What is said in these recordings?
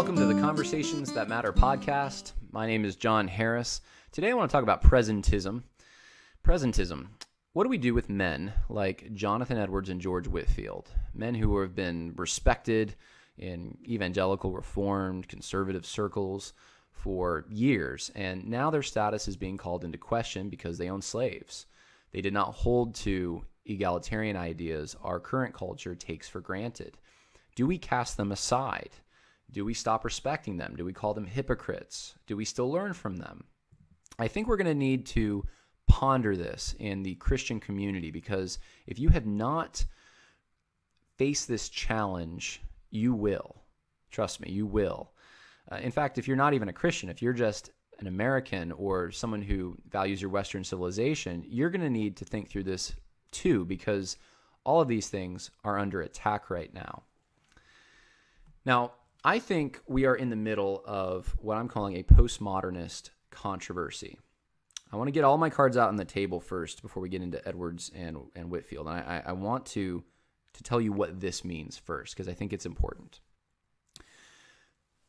Welcome to the Conversations That Matter podcast. My name is Jon Harris. Today I want to talk about presentism. Presentism. What do we do with men like Jonathan Edwards and George Whitefield? Men who have been respected in evangelical, reformed, conservative circles for years, and now their status is being called into question because they own slaves. They did not hold to egalitarian ideas our current culture takes for granted. Do we cast them aside? Do we stop respecting them? Do we call them hypocrites? Do we still learn from them? I think we're going to need to ponder this in the Christian community because if you have not faced this challenge, you will. Trust me, you will. Uh, in fact, if you're not even a Christian, if you're just an American or someone who values your Western civilization, you're going to need to think through this too because all of these things are under attack right now. Now, I think we are in the middle of what I'm calling a postmodernist controversy. I want to get all my cards out on the table first before we get into Edwards and, and Whitefield. And I, I want to, to tell you what this means first because I think it's important.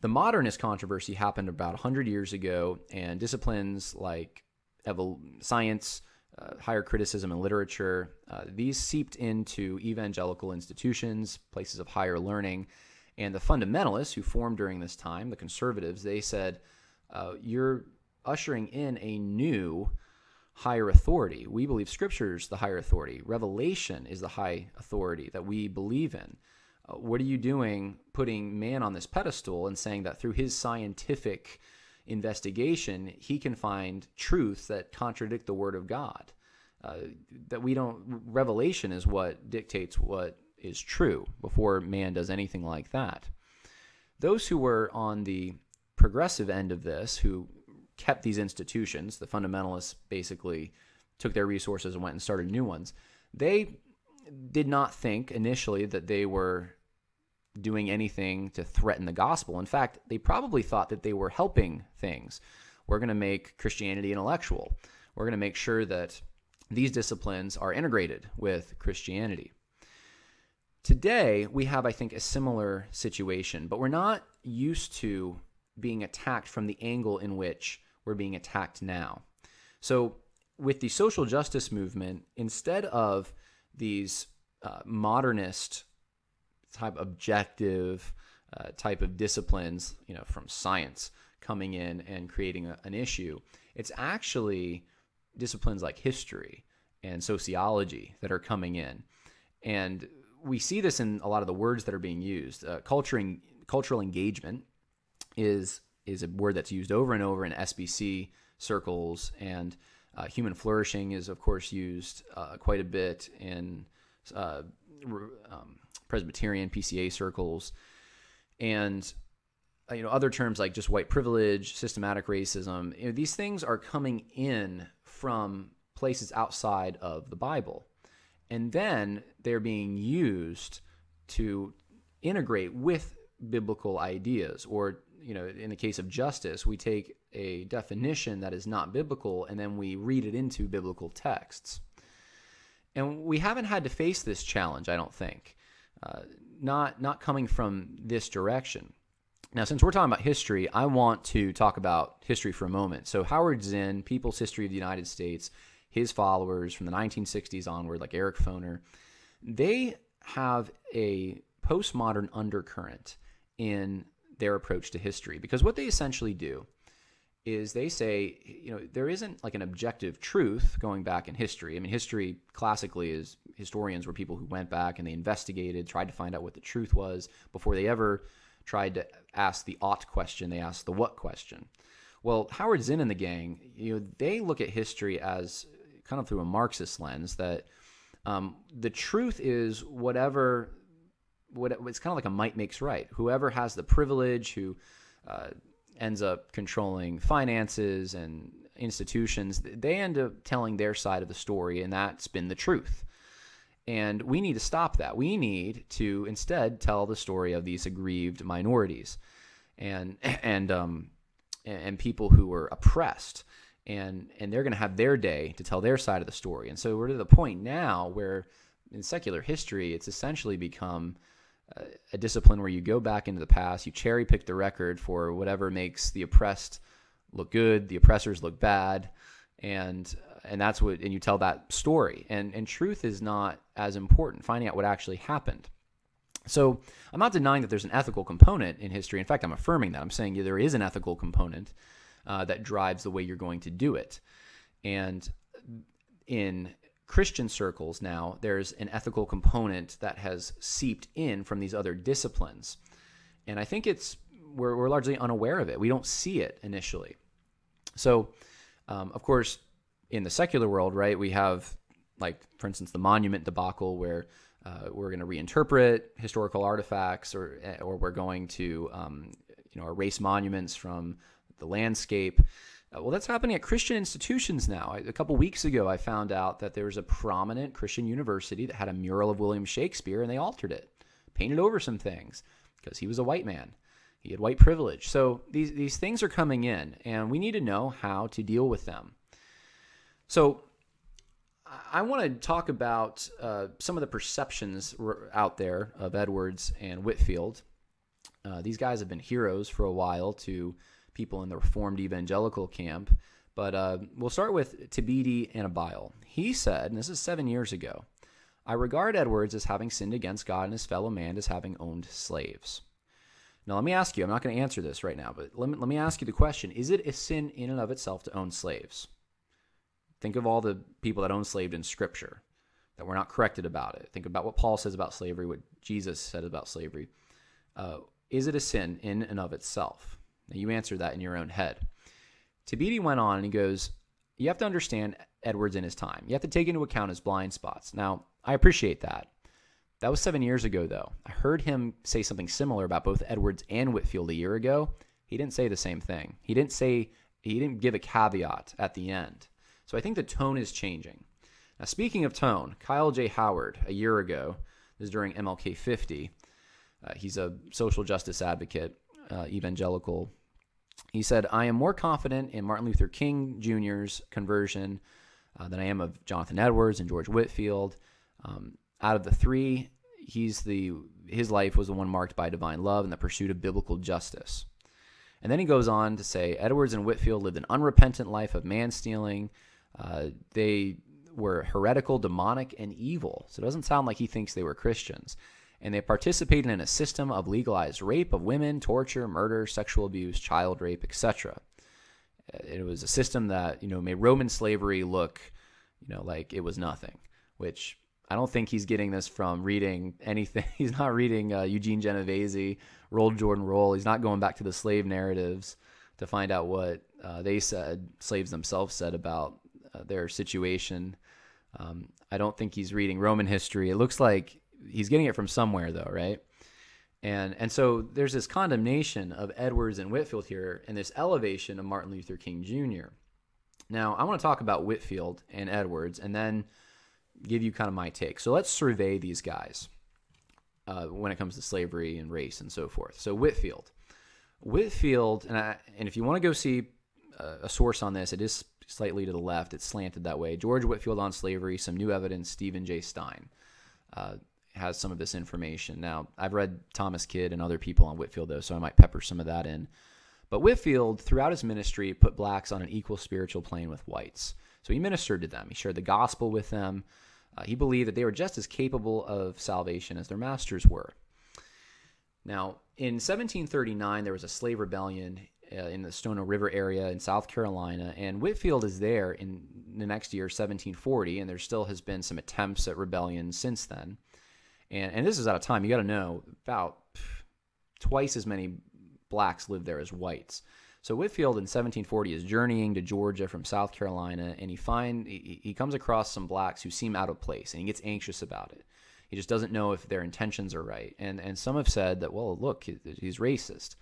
The modernist controversy happened about 100 years ago, and disciplines like evol- science, uh, higher criticism, and literature, uh, these seeped into evangelical institutions, places of higher learning and the fundamentalists who formed during this time, the conservatives, they said, uh, you're ushering in a new higher authority. We believe Scripture is the higher authority. Revelation is the high authority that we believe in. Uh, what are you doing putting man on this pedestal and saying that through his scientific investigation, he can find truths that contradict the Word of God? Uh, that we don't, revelation is what dictates what is true before man does anything like that. Those who were on the progressive end of this, who kept these institutions, the fundamentalists basically took their resources and went and started new ones, they did not think initially that they were doing anything to threaten the gospel. In fact, they probably thought that they were helping things. We're going to make Christianity intellectual. We're going to make sure that these disciplines are integrated with Christianity. Today, we have, I think, a similar situation, but we're not used to being attacked from the angle in which we're being attacked now. So, with the social justice movement, instead of these uh, modernist type objective uh, type of disciplines, you know, from science coming in and creating a, an issue, it's actually disciplines like history and sociology that are coming in. And we see this in a lot of the words that are being used. Uh, culturing, cultural engagement is is a word that's used over and over in SBC circles, and uh, human flourishing is, of course, used uh, quite a bit in uh, um, Presbyterian PCA circles, and uh, you know other terms like just white privilege, systematic racism. You know, these things are coming in from places outside of the Bible and then they're being used to integrate with biblical ideas. Or you know in the case of justice we take a definition that is not biblical and then we read it into biblical texts. And we haven't had to face this challenge i don't think. Uh, not not coming from this direction. Now since we're talking about history i want to talk about history for a moment. So howard zinn people's history of the united states his followers from the 1960s onward, like Eric Foner, they have a postmodern undercurrent in their approach to history because what they essentially do is they say, you know, there isn't like an objective truth going back in history. I mean, history classically is historians were people who went back and they investigated, tried to find out what the truth was before they ever tried to ask the ought question. They asked the what question. Well, Howard Zinn and the gang, you know, they look at history as kind of through a Marxist lens that um, the truth is whatever what it's kind of like a might makes right. Whoever has the privilege, who uh, ends up controlling finances and institutions, they end up telling their side of the story, and that's been the truth. And we need to stop that. We need to instead tell the story of these aggrieved minorities and and um, and people who were oppressed and and they're going to have their day to tell their side of the story. And so we're to the point now where in secular history, it's essentially become uh, a discipline where you go back into the past, you cherry pick the record for whatever makes the oppressed look good, the oppressors look bad, and and that's what and you tell that story. And and truth is not as important. Finding out what actually happened. So I'm not denying that there's an ethical component in history. In fact, I'm affirming that. I'm saying there is an ethical component uh, that drives the way you're going to do it. And in Christian circles now, there's an ethical component that has seeped in from these other disciplines. And I think it's, we're, we're largely unaware of it. We don't see it initially. So, um, of course, in the secular world, right, we have, like, for instance, the monument debacle where uh, we're going to reinterpret historical artifacts or, or we're going to, um, you know, erase monuments from the landscape. Uh, well, that's happening at Christian institutions now. A couple weeks ago, I found out that there was a prominent Christian university that had a mural of William Shakespeare, and they altered it, painted over some things because he was a white man. He had white privilege. So these these things are coming in, and we need to know how to deal with them. So I want to talk about uh, some of the perceptions out there of Edwards and Whitefield. Uh, these guys have been heroes for a while to people in the Reformed evangelical camp. But uh, we'll start with Thabiti Anyabwile. He said, and this is seven years ago, I regard Edwards as having sinned against God and his fellow man as having owned slaves. Now, let me ask you, I'm not going to answer this right now, but let me, let me ask you the question Is it a sin in and of itself to own slaves? Think of all the people that own slaves in Scripture that were not corrected about it. Think about what Paul says about slavery, what Jesus said about slavery. Uh, is it a sin in and of itself? Now, you answer that in your own head. Thabiti went on and he goes, You have to understand Edwards in his time. You have to take into account his blind spots. Now, I appreciate that. That was seven years ago, though. I heard him say something similar about both Edwards and Whitefield a year ago. He didn't say the same thing. He didn't say, he didn't give a caveat at the end. So I think the tone is changing. Now, speaking of tone, Kyle J. Howard, a year ago, this is during MLK 50, uh, he's a social justice advocate, uh, evangelical he said, I am more confident in Martin Luther King Jr.'s conversion uh, than I am of Jonathan Edwards and George Whitefield. Um, out of the three, he's the his life was the one marked by divine love and the pursuit of biblical justice. And then he goes on to say Edwards and Whitefield lived an unrepentant life of man stealing. Uh, they were heretical, demonic, and evil. So it doesn't sound like he thinks they were Christians and they participated in a system of legalized rape of women, torture, murder, sexual abuse, child rape, etc. It was a system that you know made Roman slavery look, you know, like it was nothing. Which I don't think he's getting this from reading anything. He's not reading uh, Eugene Genovese, Roll Jordan Roll. He's not going back to the slave narratives to find out what uh, they said, slaves themselves said about uh, their situation. Um, I don't think he's reading Roman history. It looks like he's getting it from somewhere though, right? And and so there's this condemnation of Edwards and Whitefield here, and this elevation of Martin Luther King Jr. Now I want to talk about Whitefield and Edwards, and then give you kind of my take. So let's survey these guys uh, when it comes to slavery and race and so forth. So Whitefield, Whitefield, and I, and if you want to go see a, a source on this, it is slightly to the left. It's slanted that way. George Whitefield on slavery, some new evidence. Stephen J. Stein. Uh, has some of this information. Now, I've read Thomas Kidd and other people on Whitefield, though, so I might pepper some of that in. But Whitefield, throughout his ministry, put blacks on an equal spiritual plane with whites. So he ministered to them, he shared the gospel with them. Uh, he believed that they were just as capable of salvation as their masters were. Now, in 1739, there was a slave rebellion uh, in the Stono River area in South Carolina, and Whitefield is there in the next year, 1740, and there still has been some attempts at rebellion since then and and this is out of time you got to know about twice as many blacks lived there as whites. So Whitefield in 1740 is journeying to Georgia from South Carolina, and he find he, he comes across some blacks who seem out of place, and he gets anxious about it. He just doesn't know if their intentions are right. And and some have said that well, look, he's racist.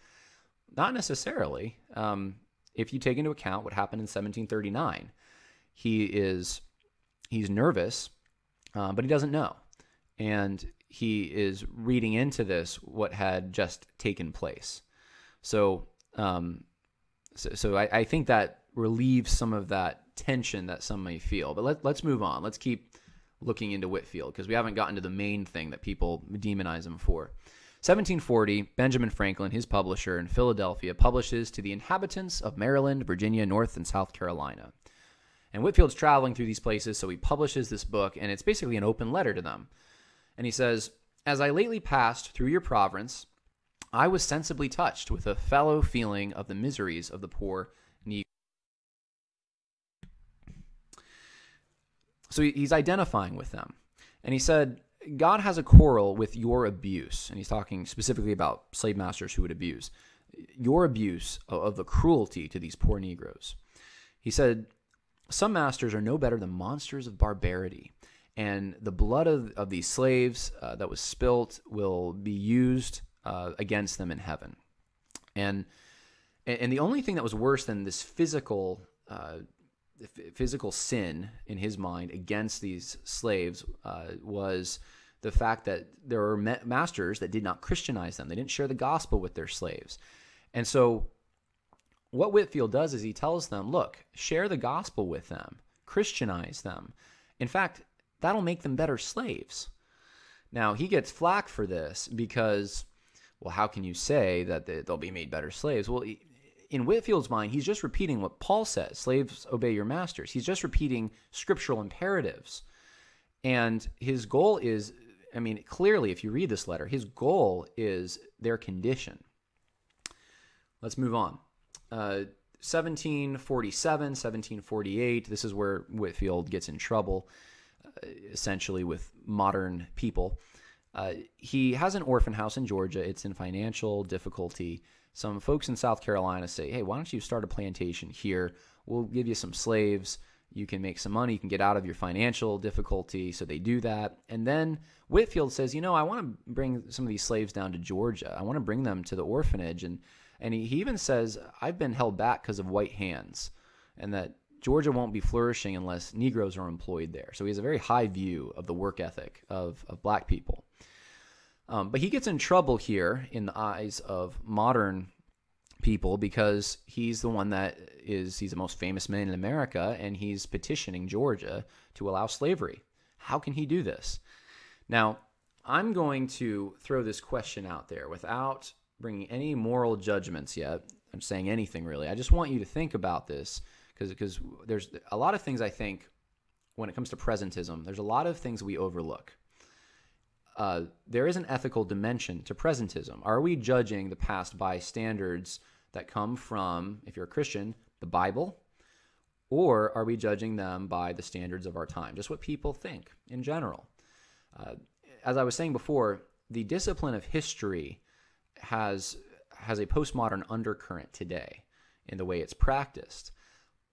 Not necessarily. Um, if you take into account what happened in 1739, he is he's nervous, uh, but he doesn't know, and he is reading into this what had just taken place. So, um, so, so I, I, think that relieves some of that tension that some may feel. But let, let's move on. Let's keep looking into Whitefield because we haven't gotten to the main thing that people demonize him for. 1740, Benjamin Franklin, his publisher in Philadelphia, publishes to the inhabitants of Maryland, Virginia, North and South Carolina. And Whitefield's traveling through these places, so he publishes this book, and it's basically an open letter to them. And he says, As I lately passed through your province, I was sensibly touched with a fellow feeling of the miseries of the poor Negro. So he's identifying with them. And he said, God has a quarrel with your abuse. And he's talking specifically about slave masters who would abuse. Your abuse of the cruelty to these poor Negroes. He said, Some masters are no better than monsters of barbarity. And the blood of, of these slaves uh, that was spilt will be used uh, against them in heaven. And, and the only thing that was worse than this physical uh, physical sin in his mind against these slaves uh, was the fact that there were masters that did not Christianize them. They didn't share the gospel with their slaves. And so, what Whitefield does is he tells them, look, share the gospel with them, Christianize them. In fact, that'll make them better slaves. Now, he gets flack for this because, well, how can you say that they'll be made better slaves? Well, in Whitefield's mind, he's just repeating what Paul says slaves, obey your masters. He's just repeating scriptural imperatives. And his goal is I mean, clearly, if you read this letter, his goal is their condition. Let's move on. Uh, 1747, 1748, this is where Whitefield gets in trouble, essentially, with modern people. Uh, he has an orphan house in Georgia. It's in financial difficulty. Some folks in South Carolina say, hey, why don't you start a plantation here? We'll give you some slaves. You can make some money. You can get out of your financial difficulty. So they do that. And then Whitefield says, you know, I want to bring some of these slaves down to Georgia. I want to bring them to the orphanage. And, and he, he even says, I've been held back because of white hands and that Georgia won't be flourishing unless Negroes are employed there. So he has a very high view of the work ethic of, of black people. Um, but he gets in trouble here in the eyes of modern people because he's the one that is he's the most famous man in America and he's petitioning Georgia to allow slavery. How can he do this? Now, I'm going to throw this question out there without bringing any moral judgments yet. I'm saying anything really. I just want you to think about this because because there's a lot of things I think when it comes to presentism. There's a lot of things we overlook uh, there is an ethical dimension to presentism. Are we judging the past by standards that come from, if you're a Christian, the Bible? Or are we judging them by the standards of our time, just what people think in general? Uh, as I was saying before, the discipline of history has has a postmodern undercurrent today in the way it's practiced.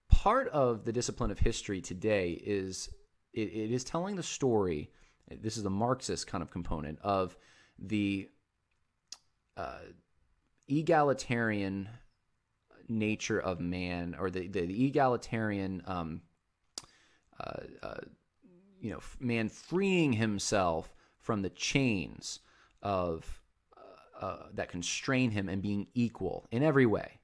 Part of the discipline of history today is it, it is telling the story this is the Marxist kind of component of the uh, egalitarian nature of man, or the, the, the egalitarian, um, uh, uh, you know, man freeing himself from the chains of uh, uh, that constrain him and being equal in every way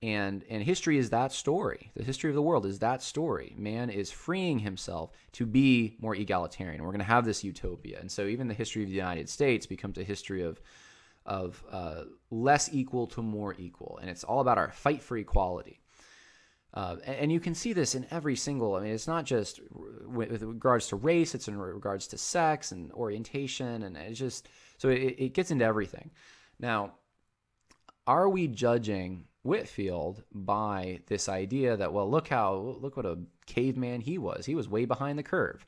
and and history is that story. The history of the world is that story. Man is freeing himself to be more egalitarian. We're going to have this utopia. And so even the history of the united states becomes a history of of uh, less equal to more equal. And it's all about our fight for equality. Uh, and, and, you can see this in every single i mean it's not just with, with, regards to race it's in regards to sex and orientation and it's just so it, it gets into everything. Now are we judging Whitefield by this idea that well look how look what a caveman he was. He was way behind the curve.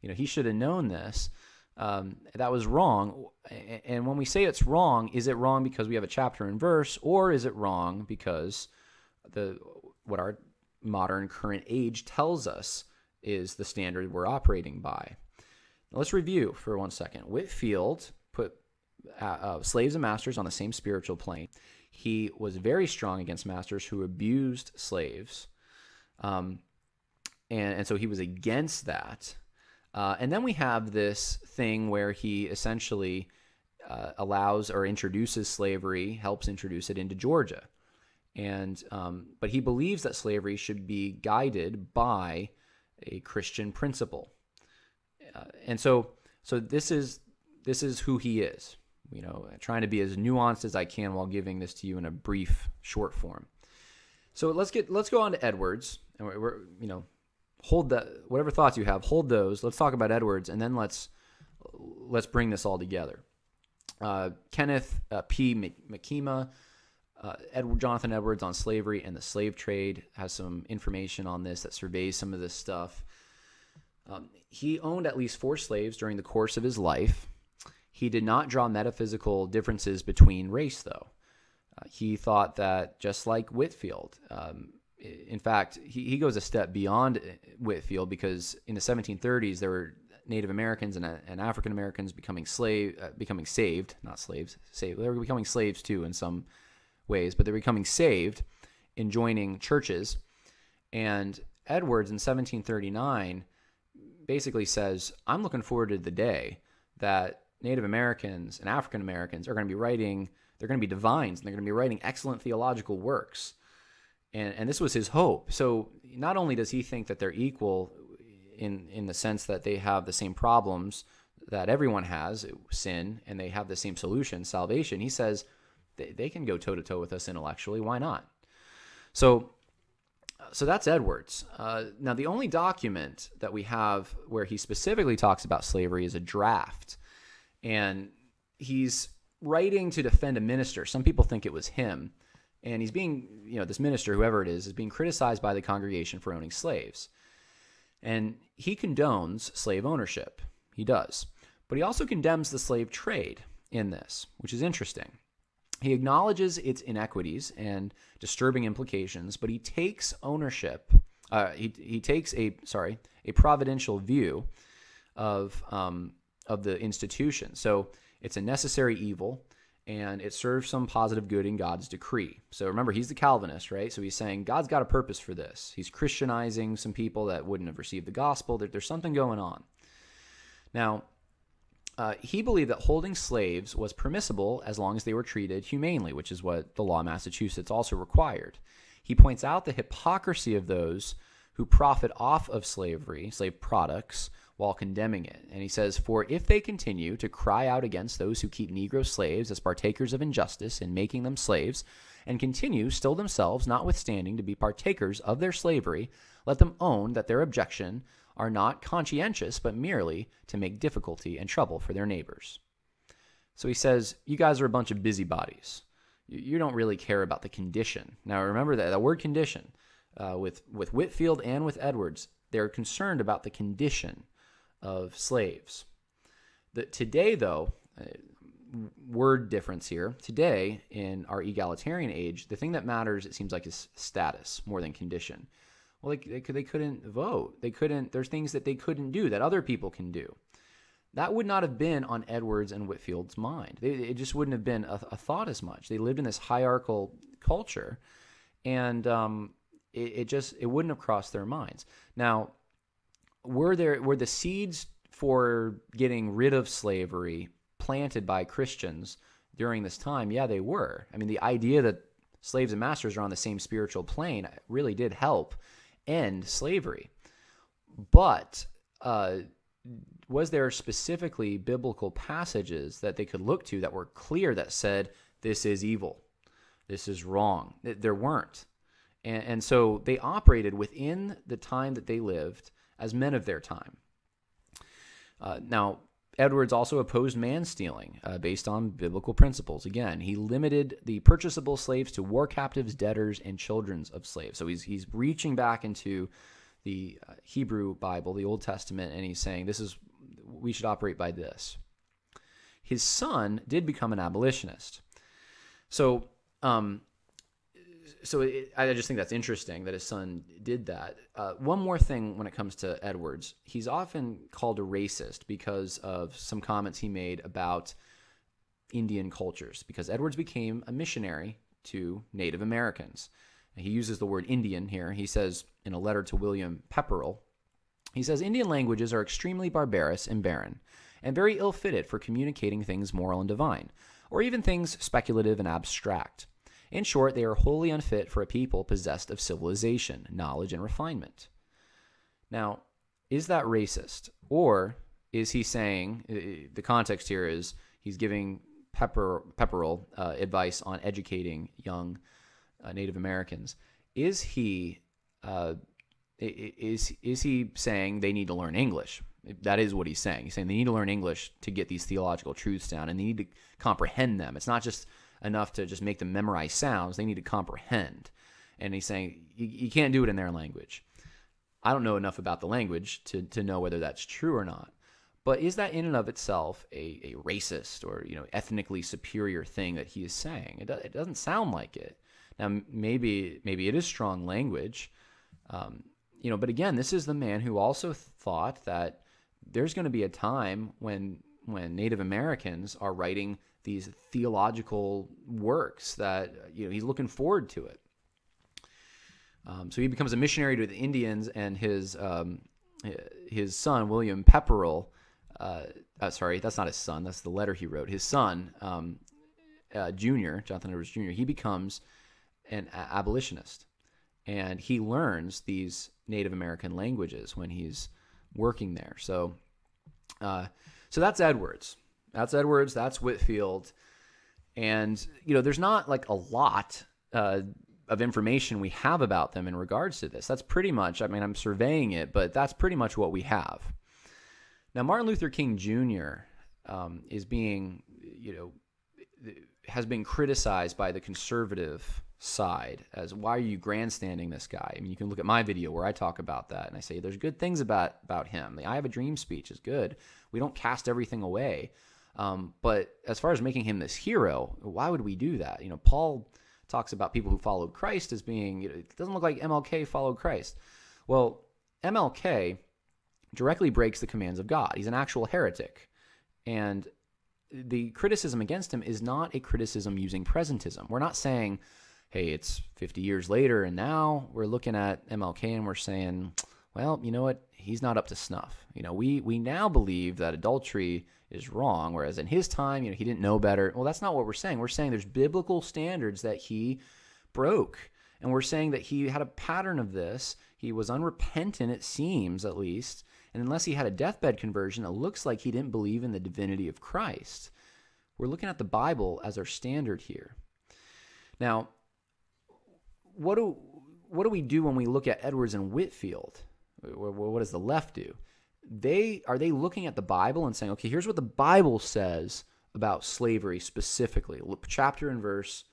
You know he should have known this. Um, that was wrong. And when we say it's wrong is it wrong because we have a chapter and verse or is it wrong because the what our modern current age tells us is the standard we're operating by? Now, let's review for one second. Whitefield put uh, uh, slaves and masters on the same spiritual plane he was very strong against masters who abused slaves. Um, and, and so he was against that. Uh, and then we have this thing where he essentially uh, allows or introduces slavery, helps introduce it into Georgia. And um, but he believes that slavery should be guided by a Christian principle. Uh, and so so this is this is who he is. You know, trying to be as nuanced as I can while giving this to you in a brief short form. So let's get let's go on to Edwards, and we're, we're you know hold that whatever thoughts you have, hold those. Let's talk about Edwards, and then let's let's bring this all together. Uh, Kenneth uh, P. Minkema, uh, Edward Jonathan Edwards on slavery and the slave trade has some information on this that surveys some of this stuff. Um, he owned at least four slaves during the course of his life. He did not draw metaphysical differences between race, though. Uh, he thought that just like Whitefield, um, in fact, he, he goes a step beyond Whitefield because in the 1730s there were Native Americans and, uh, and African Americans becoming slave, uh, becoming saved, not slaves, saved. They were becoming slaves too in some ways, but they're becoming saved in joining churches. And Edwards in 1739 basically says, "I'm looking forward to the day that Native Americans and African Americans are going to be writing." They're going to be divines and they're going to be writing excellent theological works and and this was his hope. So not only does he think that they're equal in in the sense that they have the same problems that everyone has, sin, and they have the same solution, salvation. He says they, they can go toe to toe with us intellectually. Why not? So. So that's Edwards. Uh, now, the only document that we have where he specifically talks about slavery is a draft. And he's writing to defend a minister. Some people think it was him and he's being, you know, this minister, whoever it is, is being criticized by the congregation for owning slaves. And he condones slave ownership. He does. But he also condemns the slave trade in this, which is interesting. He acknowledges its inequities and disturbing implications, but he takes ownership. Uh, he, he takes a sorry a providential view of um, of the institution. So it's a necessary evil and it serves some positive good in God's decree. So remember, he's the Calvinist, right? So he's saying God's got a purpose for this. He's Christianizing some people that wouldn't have received the gospel. There's something going on. Now, uh, he believed that holding slaves was permissible as long as they were treated humanely, which is what the law of Massachusetts also required. He points out the hypocrisy of those who profit off of slavery, slave products, while condemning it. And he says, For if they continue to cry out against those who keep Negro slaves as partakers of injustice in making them slaves, and continue still themselves, notwithstanding, to be partakers of their slavery, let them own that their objection are not conscientious, but merely to make difficulty and trouble for their neighbors. So he says, You guys are a bunch of busybodies. You don't really care about the condition. Now remember that, that word condition, uh, with, with Whitefield and with Edwards, they're concerned about the condition of slaves. The, today, though, uh, word difference here. Today, in our egalitarian age, the thing that matters, it seems like, is status more than condition. Well, they, they, they couldn't vote. They couldn't. There's things that they couldn't do that other people can do. That would not have been on Edwards and Whitefield's mind. They, it just wouldn't have been a, a, thought as much. They lived in this hierarchical culture, and um, it, it just it wouldn't have crossed their minds. Now, were there were the seeds for getting rid of slavery planted by Christians during this time? Yeah, they were. I mean, the idea that slaves and masters are on the same spiritual plane really did help end slavery. But uh, was there specifically biblical passages that they could look to that were clear that said this is evil, this is wrong? There weren't. And, and so they operated within the time that they lived as men of their time. Uh, now, Edwards also opposed man stealing uh, based on biblical principles. Again, he limited the purchasable slaves to war captives, debtors, and children of slaves. So he's, he's reaching back into the uh, Hebrew Bible, the Old Testament, and he's saying this is we should operate by this. His son did become an abolitionist. So um, so it, I just think that's interesting that his son did that. Uh, one more thing when it comes to Edwards, he's often called a racist because of some comments he made about Indian cultures. Because Edwards became a missionary to Native Americans. He uses the word Indian here. He says in a letter to William Pepperell, he says Indian languages are extremely barbarous and barren, and very ill fitted for communicating things moral and divine, or even things speculative and abstract. In short, they are wholly unfit for a people possessed of civilization, knowledge, and refinement. Now, is that racist? Or is he saying, the context here is he's giving Pepper, Pepperell uh, advice on educating young uh, Native Americans. Is he uh, is is he saying they need to learn English? That is what he's saying. He's saying they need to learn English to get these theological truths down, and they need to comprehend them. It's not just enough to just make them memorize sounds; they need to comprehend. And he's saying you, you can't do it in their language. I don't know enough about the language to to know whether that's true or not. But is that in and of itself a, a racist or you know ethnically superior thing that he is saying? It, do, it doesn't sound like it. Now maybe maybe it is strong language, um, you know. But again, this is the man who also thought that there's going to be a time when when Native Americans are writing these theological works that you know he's looking forward to it. Um, so he becomes a missionary to the Indians, and his um, his son William Pepperell. Uh, uh, sorry, that's not his son. That's the letter he wrote. His son, um, uh, Junior Jonathan Edwards Jr. He becomes an abolitionist, and he learns these Native American languages when he's working there. So, uh, so that's Edwards. That's Edwards. That's Whitefield. And you know, there's not like a lot uh, of information we have about them in regards to this. That's pretty much. I mean, I'm surveying it, but that's pretty much what we have. Now, Martin Luther King Jr. Um, is being, you know, has been criticized by the conservative side as why are you grandstanding this guy? I mean, you can look at my video where I talk about that and I say there's good things about about him. The I have a dream speech is good. We don't cast everything away. Um, but as far as making him this hero, why would we do that? You know, Paul talks about people who followed Christ as being, you know, it doesn't look like MLK followed Christ. Well, MLK directly breaks the commands of God. He's an actual heretic. And the criticism against him is not a criticism using presentism. We're not saying, hey, it's 50 years later, and now we're looking at MLK and we're saying, well, you know what? He's not up to snuff. You know, we we now believe that adultery is wrong, whereas in his time, you know, he didn't know better. Well, that's not what we're saying. We're saying there's biblical standards that he broke, and we're saying that he had a pattern of this. He was unrepentant, it seems, at least, and unless he had a deathbed conversion, it looks like he didn't believe in the divinity of Christ. We're looking at the Bible as our standard here. Now, what do what do we do when we look at Edwards and Whitefield? What does the left do? They are they looking at the Bible and saying, okay, here's what the Bible says about slavery specifically, chapter and verse,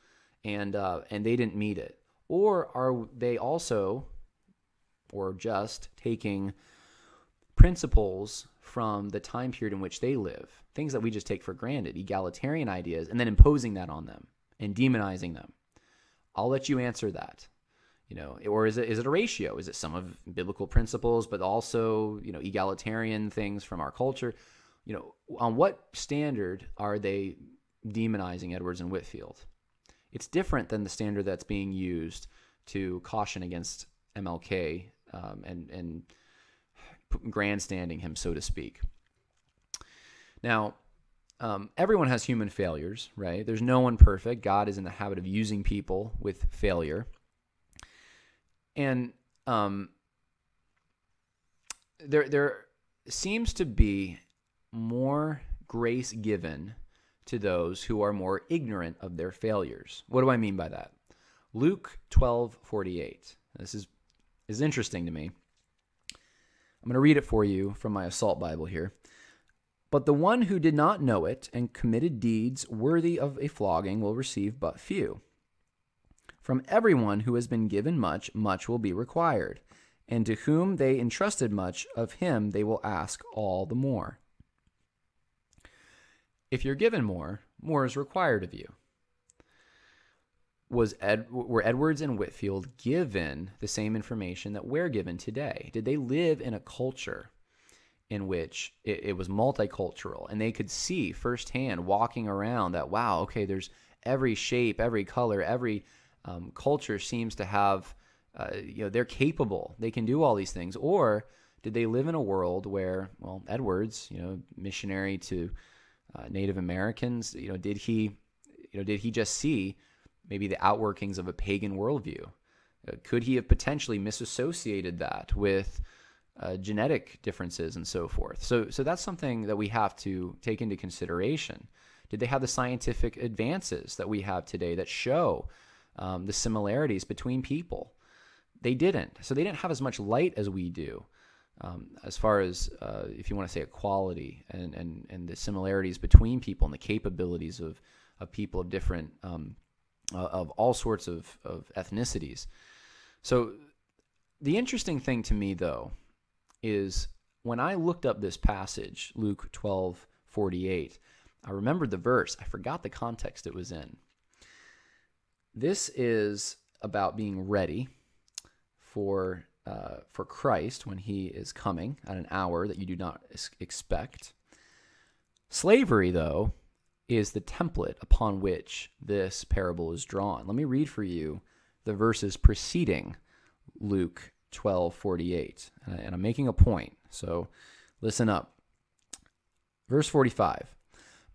and uh, and they didn't meet it, or are they also, or just taking principles from the time period in which they live, things that we just take for granted, egalitarian ideas, and then imposing that on them and demonizing them. I'll let you answer that. You know, or is it is it a ratio? Is it some of biblical principles, but also you know egalitarian things from our culture? You know, on what standard are they demonizing Edwards and whitefield It's different than the standard that's being used to caution against MLK um, and and grandstanding him, so to speak. Now, um, everyone has human failures, right? There's no one perfect. God is in the habit of using people with failure. And um, there, there seems to be more grace given to those who are more ignorant of their failures. What do I mean by that? Luke 12 48. This is, is interesting to me. I'm going to read it for you from my Assault Bible here. But the one who did not know it and committed deeds worthy of a flogging will receive but few. From everyone who has been given much, much will be required, and to whom they entrusted much, of him they will ask all the more. If you're given more, more is required of you. Was Ed, were Edwards and Whitefield given the same information that we're given today? Did they live in a culture in which it, it, was multicultural and they could see firsthand walking around that wow okay there's every shape every color every um, culture seems to have uh, you know they're capable they can do all these things or did they live in a world where well edwards you know missionary to uh, native americans you know did he you know did he just see maybe the outworkings of a pagan worldview uh, could he have potentially misassociated that with uh, genetic differences and so forth. So, so that's something that we have to take into consideration. Did they have the scientific advances that we have today that show um, the similarities between people? They didn't. So they didn't have as much light as we do. Um, as far as uh, if you want to say equality and, and, and the similarities between people and the capabilities of, of people of different um, uh, of all sorts of, of ethnicities. So the interesting thing to me though is when I looked up this passage, Luke 12, 48, I remembered the verse. I forgot the context it was in. This is about being ready for uh, for Christ when he is coming at an hour that you do not expect. Slavery, though, is the template upon which this parable is drawn. Let me read for you the verses preceding Luke 12 48. And I'm making a point, so listen up. Verse 45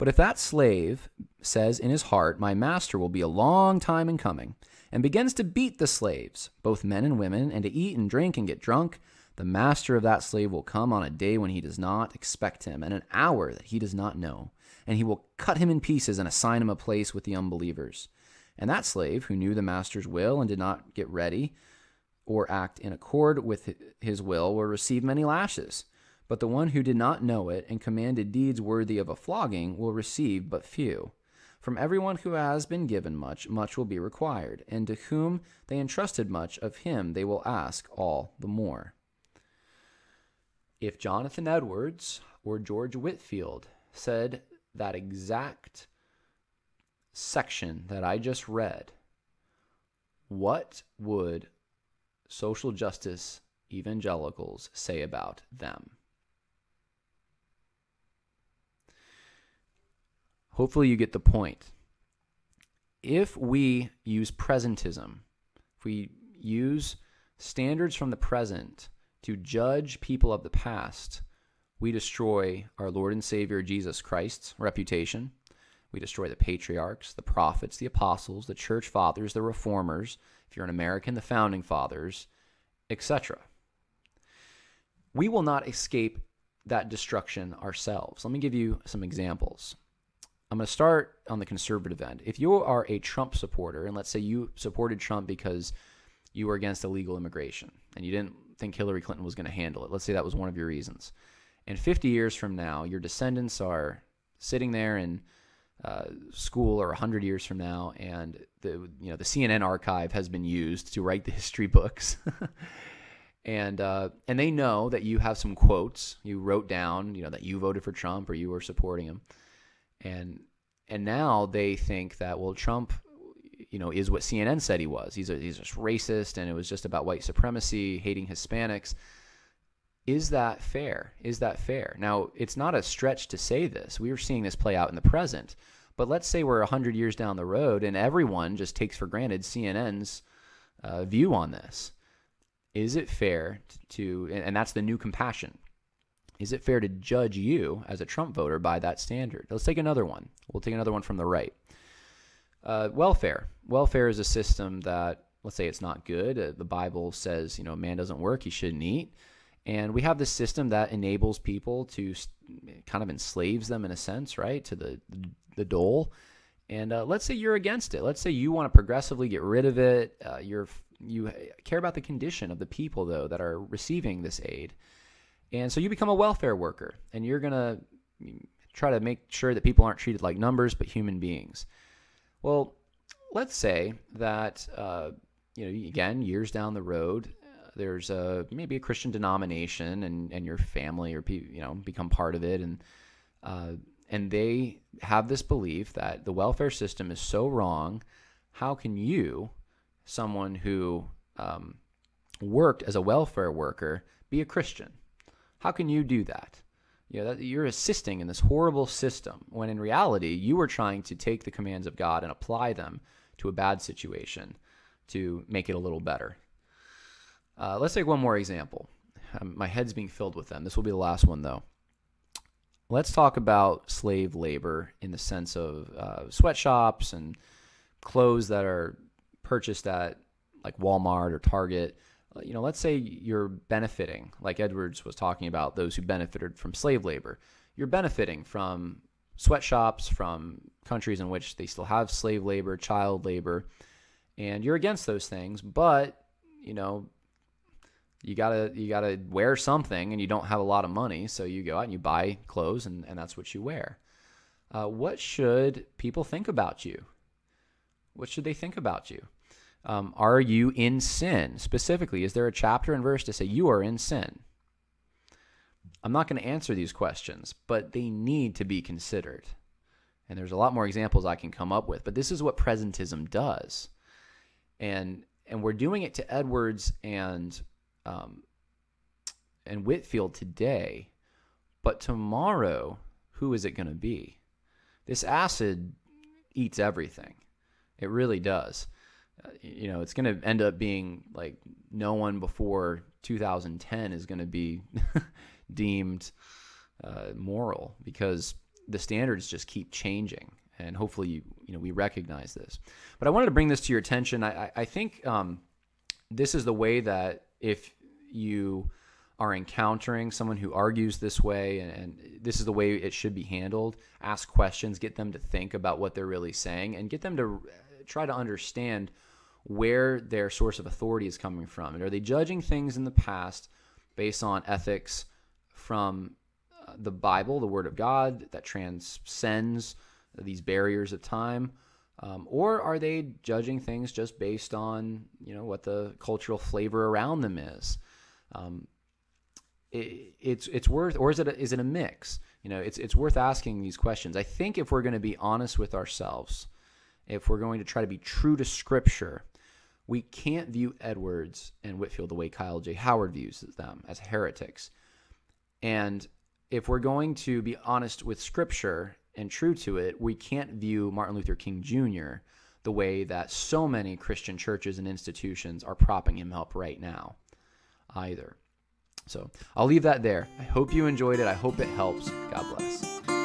But if that slave says in his heart, My master will be a long time in coming, and begins to beat the slaves, both men and women, and to eat and drink and get drunk, the master of that slave will come on a day when he does not expect him, and an hour that he does not know, and he will cut him in pieces and assign him a place with the unbelievers. And that slave, who knew the master's will and did not get ready or act in accord with his will, will receive many lashes. But the one who did not know it and commanded deeds worthy of a flogging will receive but few. From everyone who has been given much, much will be required, and to whom they entrusted much, of him they will ask all the more. If Jonathan Edwards or George Whitefield said that exact section that I just read, what would social justice evangelicals say about them? Hopefully, you get the point. If we use presentism, if we use standards from the present to judge people of the past, we destroy our Lord and Savior Jesus Christ's reputation. We destroy the patriarchs, the prophets, the apostles, the church fathers, the reformers, if you're an American, the founding fathers, etc. We will not escape that destruction ourselves. Let me give you some examples. I'm going to start on the conservative end. If you are a Trump supporter, and let's say you supported Trump because you were against illegal immigration and you didn't think Hillary Clinton was going to handle it, let's say that was one of your reasons. And 50 years from now, your descendants are sitting there in uh, school, or 100 years from now, and the you know the CNN archive has been used to write the history books. and uh, and they know that you have some quotes you wrote down, you know that you voted for Trump or you were supporting him and and now they think that well Trump you know is what CNN said he was. He's a, he's just racist and it was just about white supremacy hating Hispanics. Is that fair? Is that fair? Now it's not a stretch to say this. We are seeing this play out in the present. But let's say we're 100 years down the road and everyone just takes for granted CNN's uh, view on this. Is it fair to and that's the new compassion is it fair to judge you as a Trump voter by that standard? Let's take another one. We'll take another one from the right. Uh, welfare. Welfare is a system that, let's say it's not good. Uh, the Bible says, you know, man doesn't work, he shouldn't eat. And we have this system that enables people to kind of enslaves them in a sense, right, to the, the dole. And uh, let's say you're against it. Let's say you want to progressively get rid of it. Uh, you're you care about the condition of the people though that are receiving this aid. And so you become a welfare worker and you're going to try to make sure that people aren't treated like numbers but human beings. Well, let's say that, uh, you know, again, years down the road, there's a maybe a Christian denomination and, and your family or you know become part of it and uh, and they have this belief that the welfare system is so wrong. How can you, someone who um, worked as a welfare worker, be a Christian? How can you do that? You know, that you're assisting in this horrible system when in reality you are trying to take the commands of God and apply them to a bad situation to make it a little better. Uh, let's take one more example. Um, my head's being filled with them. This will be the last one, though. Let's talk about slave labor in the sense of uh, sweatshops and clothes that are purchased at like Walmart or Target you know, let's say you're benefiting, like Edwards was talking about, those who benefited from slave labor. You're benefiting from sweatshops, from countries in which they still have slave labor, child labor, and you're against those things, but you know you gotta you gotta wear something and you don't have a lot of money so you go out and you buy clothes and, and that's what you wear. Uh, what should people think about you? What should they think about you um, are you in sin specifically is there a chapter and verse to say you are in sin i'm not going to answer these questions but they need to be considered and there's a lot more examples i can come up with but this is what presentism does and and we're doing it to edwards and um, and Whitefield today, but tomorrow, who is it going to be? This acid eats everything. It really does. You know, it's going to end up being like no one before 2010 is going to be deemed uh, moral because the standards just keep changing. And hopefully, you, you know, we recognize this. But I wanted to bring this to your attention. I, I, I think um, this is the way that if you are encountering someone who argues this way and, and, this is the way it should be handled ask questions get them to think about what they're really saying and get them to try to understand where their source of authority is coming from and are they judging things in the past based on ethics from uh, the bible the word of god that transcends these barriers of time um, or are they judging things just based on you know what the cultural flavor around them is um, it, it's it's worth, or is it a, is it a mix? You know, it's it's worth asking these questions. I think if we're going to be honest with ourselves, if we're going to try to be true to Scripture, we can't view Edwards and Whitefield the way Kyle J. Howard views them as heretics. And if we're going to be honest with Scripture and true to it, we can't view Martin Luther King Jr. the way that so many Christian churches and institutions are propping him up right now either. So I'll leave that there. I hope you enjoyed it. I hope it helps. God bless.